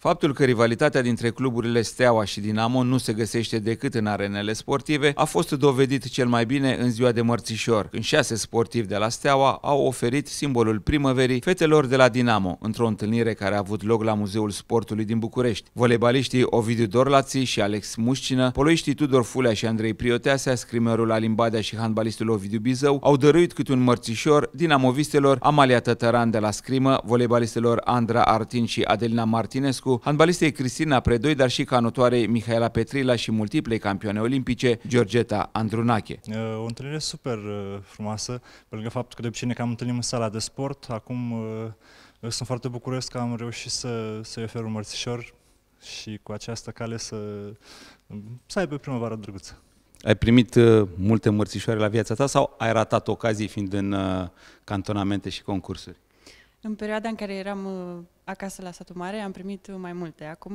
Faptul că rivalitatea dintre cluburile Steaua și Dinamo nu se găsește decât în arenele sportive a fost dovedit cel mai bine în ziua de mărțișor, când șase sportivi de la Steaua au oferit simbolul primăverii fetelor de la Dinamo, într-o întâlnire care a avut loc la Muzeul Sportului din București. Voleibaliștii Ovidiu Dorlații și Alex Mușcină, poloiștii Tudor Fulea și Andrei Prioteasea, scrimerul Alin Badea și handbalistul Ovidiu Bizău au dăruit câte un mărțișor dinamovistelor Amalia Tătăran de la scrimă, voleibalistelor Andra Artin și Adelina Martinescu, Ionescu, handbalistei Cristina Predoi, dar și canotoarei Mihaela Petrila și multiplei campioane olimpice Georgeta Andrunache. O întâlnire super frumoasă, pe lângă faptul că de obicei ne cam întâlnim în sala de sport, acum sunt foarte bucuros că am reușit să, să-i ofer un mărțișor și cu această cale să, să aibă primăvară drăguță. Ai primit uh, multe mărțișoare la viața ta sau ai ratat ocazii fiind în uh, cantonamente și concursuri? În perioada în care eram uh, acasă la satul mare am primit mai multe. Acum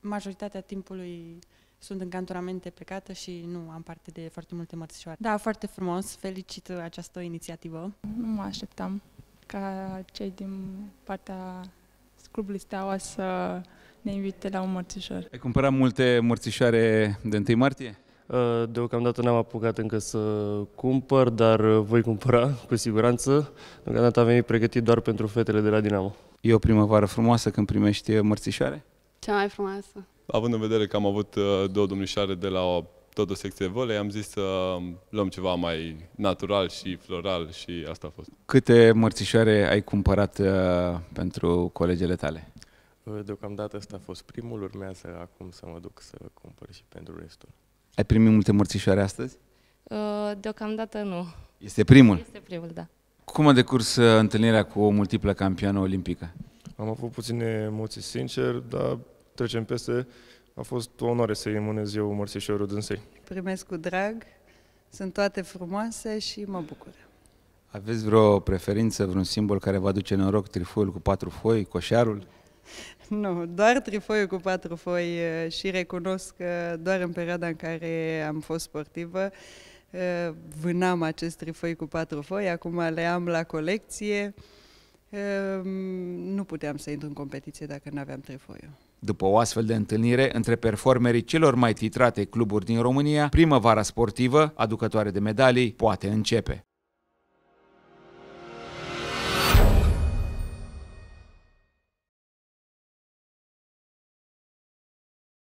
majoritatea timpului sunt în cantonamente plecată și nu am parte de foarte multe mărțișoare. Da, foarte frumos. Felicit această inițiativă. Nu mă așteptam ca cei din partea clubului Steaua să ne invite la un mărțișor. Ai cumpărat multe mărțișoare de 1 martie? Uh, deocamdată n-am apucat încă să cumpăr, dar uh, voi cumpăra cu siguranță. Deocamdată am venit pregătit doar pentru fetele de la Dinamo. E o primăvară frumoasă când primești mărțișoare? Cea mai frumoasă. Având în vedere că am avut uh, două domnișoare de la o, tot o secție de volei, am zis să luăm ceva mai natural și floral și asta a fost. Câte mărțișoare ai cumpărat uh, pentru colegele tale? Deocamdată ăsta a fost primul, urmează acum să mă duc să cumpăr și pentru restul. Ai primit multe mărțișoare astăzi? Uh, deocamdată nu. Este primul? Este primul, da. Cum a decurs uh, întâlnirea cu o multiplă campioană olimpică? Am avut puține emoții, sincer, dar trecem peste. A fost o onoare să-i mânez eu mărțișorul dânsei. Primesc cu drag, sunt toate frumoase și mă bucur. Aveți vreo preferință, vreun simbol care vă aduce noroc, trifoiul cu patru foi, coșarul? Nu, doar trifoiul cu patru foi și recunosc că doar în perioada în care am fost sportivă vânam acest trifoi cu patru foi, acum le am la colecție. Nu puteam să intru în competiție dacă nu aveam trifoiul. După o astfel de întâlnire între performerii celor mai titrate cluburi din România, primăvara sportivă, aducătoare de medalii, poate începe.